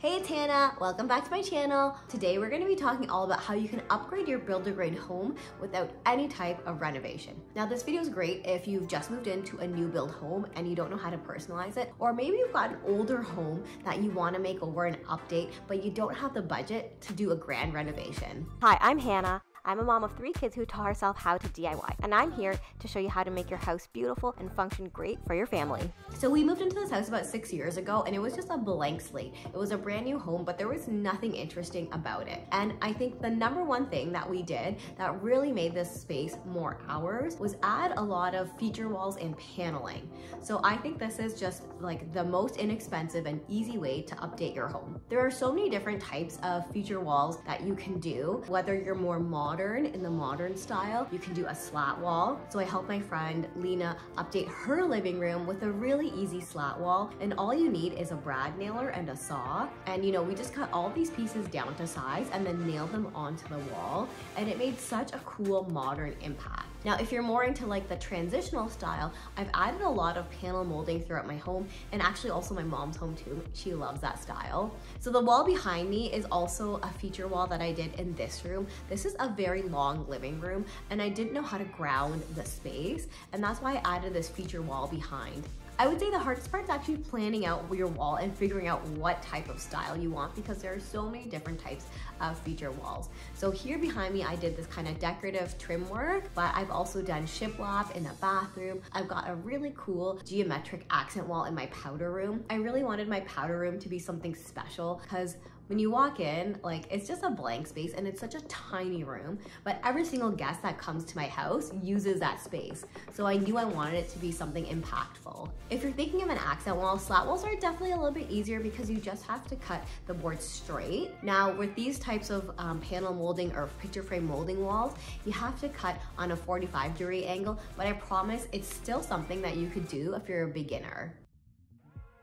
Hey, it's Hana. Welcome back to my channel. Today we're going to be talking all about how you can upgrade your builder-grade home without any type of renovation. Now this video is great if you've just moved into a new build home and you don't know how to personalize it, or maybe you've got an older home that you want to make over and update, but you don't have the budget to do a grand renovation. Hi, I'm Hana. I'm a mom of three kids who taught herself how to DIY, and I'm here to show you how to make your house beautiful and function great for your family. So we moved into this house about six years ago and it was just a blank slate. It was a brand new home, but there was nothing interesting about it. And I think the number one thing that we did that really made this space more ours was add a lot of feature walls and paneling. So I think this is just like the most inexpensive and easy way to update your home. There are so many different types of feature walls that you can do, whether you're more modern modern, in the modern style, you can do a slat wall. So I helped my friend Lena update her living room with a really easy slat wall. And all you need is a brad nailer and a saw. And you know, we just cut all these pieces down to size and then nailed them onto the wall. And it made such a cool modern impact. Now, if you're more into like the transitional style, I've added a lot of panel molding throughout my home and actually also my mom's home too. She loves that style. So the wall behind me is also a feature wall that I did in this room. This is a very long living room and I didn't know how to ground the space and that's why I added this feature wall behind. I would say the hardest part is actually planning out your wall and figuring out what type of style you want because there are so many different types of feature walls. So here behind me, I did this kind of decorative trim work, but I've also done shiplap in a bathroom. I've got a really cool geometric accent wall in my powder room. I really wanted my powder room to be something special because when you walk in, like it's just a blank space and it's such a tiny room, but every single guest that comes to my house uses that space. So I knew I wanted it to be something impactful. If you're thinking of an accent wall, slat walls are definitely a little bit easier because you just have to cut the board straight. Now with these types of um, panel molding or picture frame molding walls, you have to cut on a 45 degree angle, but I promise it's still something that you could do if you're a beginner.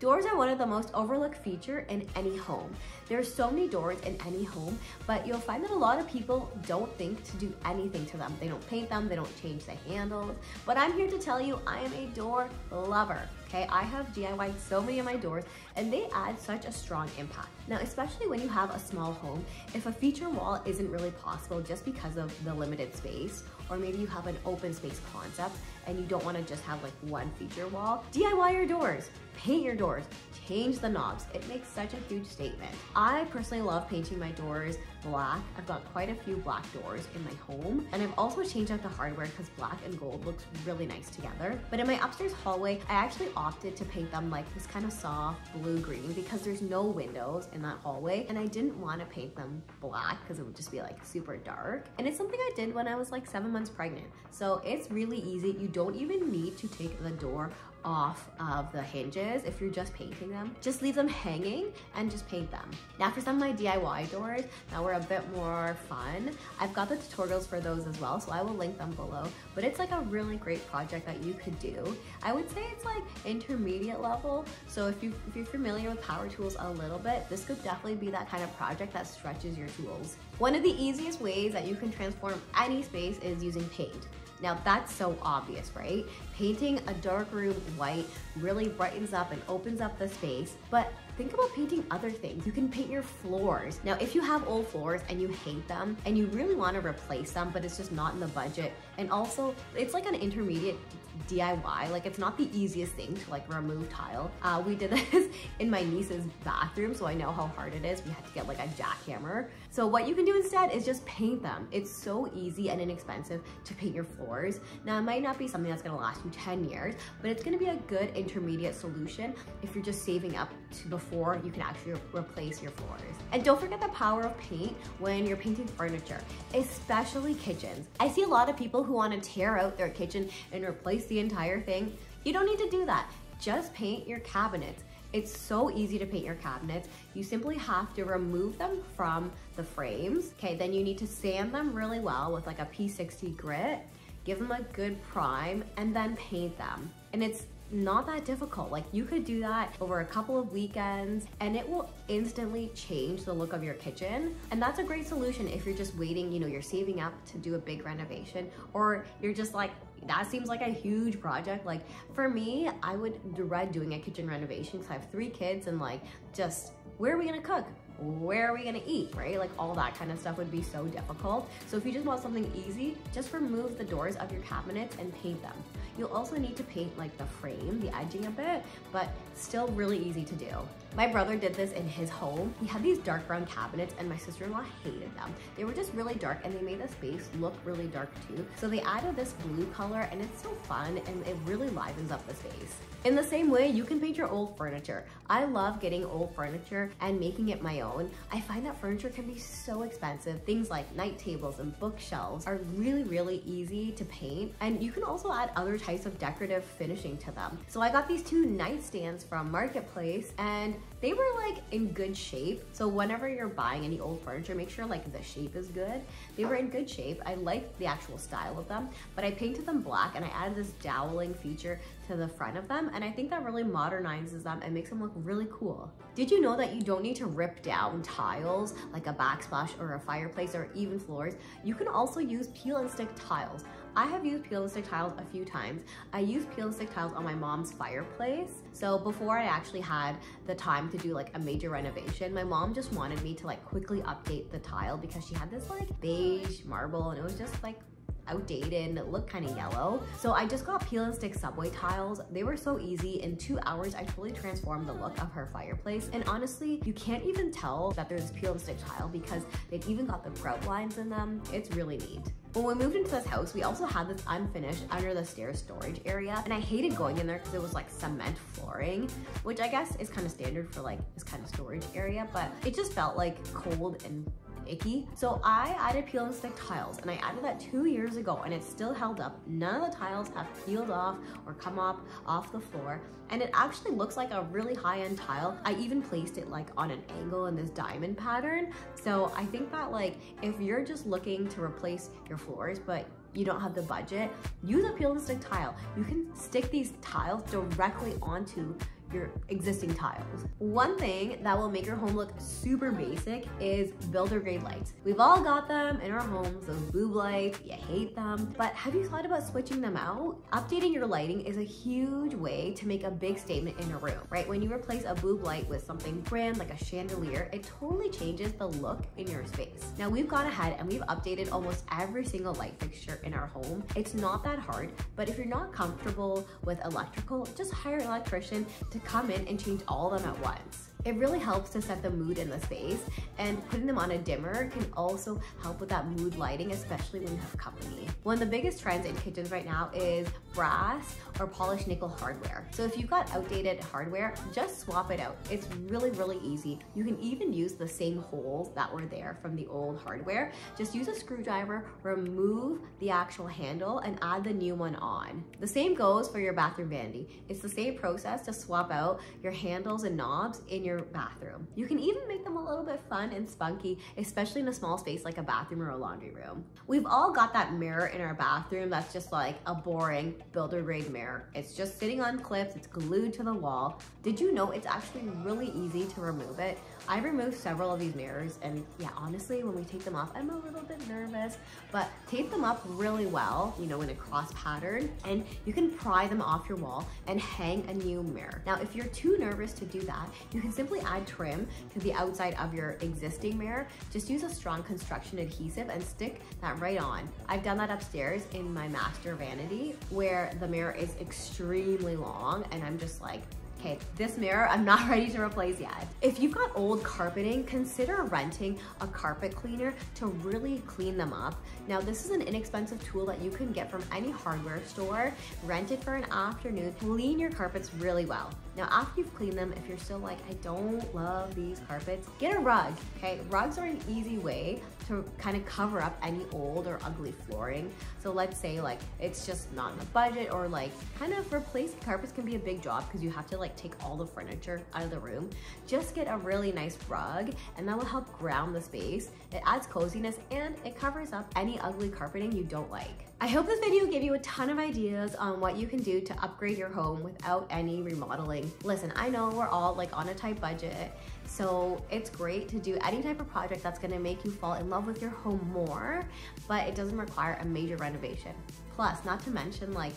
Doors are one of the most overlooked feature in any home. There are so many doors in any home, but you'll find that a lot of people don't think to do anything to them. They don't paint them, they don't change the handles, but I'm here to tell you I am a door lover. Okay, I have DIYed so many of my doors and they add such a strong impact. Now, especially when you have a small home, if a feature wall isn't really possible just because of the limited space, or maybe you have an open space concept and you don't wanna just have like one feature wall, DIY your doors paint your doors, change the knobs. It makes such a huge statement. I personally love painting my doors black. I've got quite a few black doors in my home and I've also changed out the hardware because black and gold looks really nice together. But in my upstairs hallway, I actually opted to paint them like this kind of soft blue-green because there's no windows in that hallway and I didn't want to paint them black because it would just be like super dark. And it's something I did when I was like seven months pregnant. So it's really easy. You don't even need to take the door off of the hinges if you're just painting them. Just leave them hanging and just paint them. Now for some of my DIY doors that were a bit more fun, I've got the tutorials for those as well, so I will link them below. But it's like a really great project that you could do. I would say it's like intermediate level. So if, you, if you're familiar with power tools a little bit, this could definitely be that kind of project that stretches your tools. One of the easiest ways that you can transform any space is using paint. Now that's so obvious, right? Painting a dark room white really brightens up and opens up the space, but think about painting other things. You can paint your floors. Now, if you have old floors and you hate them and you really want to replace them, but it's just not in the budget, and also it's like an intermediate DIY. Like it's not the easiest thing to like remove tile. Uh, we did this in my niece's bathroom, so I know how hard it is. We had to get like a jackhammer. So what you can do instead is just paint them. It's so easy and inexpensive to paint your floors. Now it might not be something that's gonna last you 10 years, but it's gonna be a good intermediate solution if you're just saving up to before you can actually replace your floors. And don't forget the power of paint when you're painting furniture, especially kitchens. I see a lot of people who wanna tear out their kitchen and replace the entire thing. You don't need to do that. Just paint your cabinets. It's so easy to paint your cabinets. You simply have to remove them from the frames. Okay, then you need to sand them really well with like a P60 grit, give them a good prime, and then paint them. And it's not that difficult. Like you could do that over a couple of weekends and it will instantly change the look of your kitchen. And that's a great solution if you're just waiting, you know, you're saving up to do a big renovation or you're just like, that seems like a huge project. Like for me, I would dread doing a kitchen renovation because I have three kids and like just where are we gonna cook? Where are we gonna eat, right? Like all that kind of stuff would be so difficult. So if you just want something easy, just remove the doors of your cabinets and paint them. You'll also need to paint like the frame, the edging a bit, but still really easy to do. My brother did this in his home. He had these dark brown cabinets and my sister-in-law hated them. They were just really dark and they made the space look really dark too. So they added this blue color and it's so fun and it really livens up the space. In the same way, you can paint your old furniture. I love getting old furniture and making it my own. I find that furniture can be so expensive. Things like night tables and bookshelves are really, really easy to paint. And you can also add other types of decorative finishing to them. So I got these two nightstands from Marketplace and they were like in good shape. So whenever you're buying any old furniture, make sure like the shape is good. They were in good shape. I liked the actual style of them, but I painted them black and I added this doweling feature to the front of them. And I think that really modernizes them and makes them look really cool. Did you know that you don't need to rip down tiles like a backsplash or a fireplace or even floors? You can also use peel and stick tiles. I have used peel and stick tiles a few times. I used peel and stick tiles on my mom's fireplace. So before I actually had the time to do like a major renovation, my mom just wanted me to like quickly update the tile because she had this like beige marble and it was just like outdated and kind of yellow. So I just got peel and stick subway tiles. They were so easy. In two hours, I totally transformed the look of her fireplace. And honestly, you can't even tell that there's peel and stick tile because they've even got the grout lines in them. It's really neat. When we moved into this house, we also had this unfinished under the stairs storage area. And I hated going in there because it was like cement flooring, which I guess is kind of standard for like this kind of storage area, but it just felt like cold and icky. So I added peel and stick tiles and I added that two years ago and it's still held up. None of the tiles have peeled off or come up off the floor and it actually looks like a really high-end tile. I even placed it like on an angle in this diamond pattern. So I think that like if you're just looking to replace your floors but you don't have the budget, use a peel and stick tile. You can stick these tiles directly onto your existing tiles. One thing that will make your home look super basic is builder grade lights. We've all got them in our homes, those boob lights, you hate them, but have you thought about switching them out? Updating your lighting is a huge way to make a big statement in a room, right? When you replace a boob light with something grand like a chandelier, it totally changes the look in your space. Now we've gone ahead and we've updated almost every single light fixture in our home. It's not that hard, but if you're not comfortable with electrical, just hire an electrician to to come in and change all of them at once. It really helps to set the mood in the space and putting them on a dimmer can also help with that mood lighting, especially when you have company. One of the biggest trends in kitchens right now is brass or polished nickel hardware. So if you've got outdated hardware, just swap it out. It's really, really easy. You can even use the same holes that were there from the old hardware. Just use a screwdriver, remove the actual handle and add the new one on. The same goes for your bathroom vanity. It's the same process to swap out your handles and knobs in your bathroom. You can even make them a little bit fun and spunky, especially in a small space like a bathroom or a laundry room. We've all got that mirror in our bathroom that's just like a boring builder grade mirror. It's just sitting on clips, it's glued to the wall. Did you know it's actually really easy to remove it? I removed several of these mirrors and yeah, honestly, when we take them off, I'm a little bit nervous, but tape them up really well, you know, in a cross pattern, and you can pry them off your wall and hang a new mirror. Now, if you're too nervous to do that, you can simply add trim to the outside of your existing mirror. Just use a strong construction adhesive and stick that right on. I've done that upstairs in my master vanity where the mirror is extremely long and I'm just like, Okay, this mirror I'm not ready to replace yet. If you've got old carpeting, consider renting a carpet cleaner to really clean them up. Now this is an inexpensive tool that you can get from any hardware store, rent it for an afternoon, clean your carpets really well. Now, after you've cleaned them, if you're still like, I don't love these carpets, get a rug, okay? Rugs are an easy way to kind of cover up any old or ugly flooring. So let's say like, it's just not in the budget or like kind of replacing carpets can be a big job because you have to like take all the furniture out of the room. Just get a really nice rug and that will help ground the space. It adds coziness and it covers up any ugly carpeting you don't like. I hope this video gave you a ton of ideas on what you can do to upgrade your home without any remodeling. Listen, I know we're all like on a tight budget, so it's great to do any type of project that's gonna make you fall in love with your home more, but it doesn't require a major renovation. Plus, not to mention like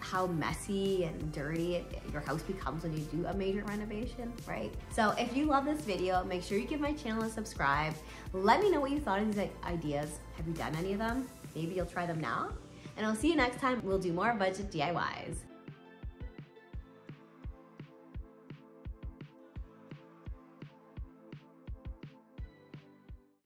how messy and dirty your house becomes when you do a major renovation, right? So if you love this video, make sure you give my channel a subscribe. Let me know what you thought of these ideas. Have you done any of them? Maybe you'll try them now. And I'll see you next time. We'll do more budget DIYs.